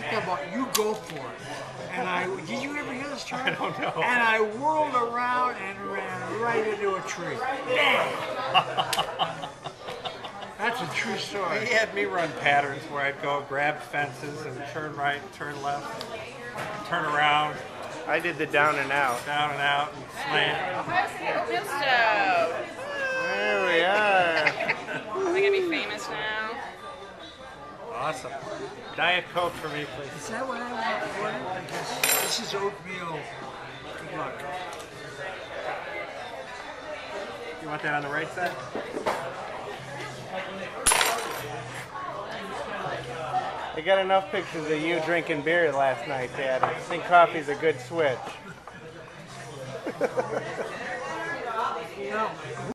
kicked that ball. You go for it. And I did you ever hear this term? I don't know. And I whirled around and ran right into a tree. Bang! That's a true story. He had me run patterns where I'd go grab fences and turn right, turn left, turn around, I did the down and out. down and out, and slant. Ohio uh, State oatmeal stove. There we are. Are we gonna be famous now? Awesome. Diet Coke for me, please. Is that what I want to order? Because this is oatmeal. Good luck. You want that on the right side? I got enough pictures of you drinking beer last night, Dad. I think coffee's a good switch.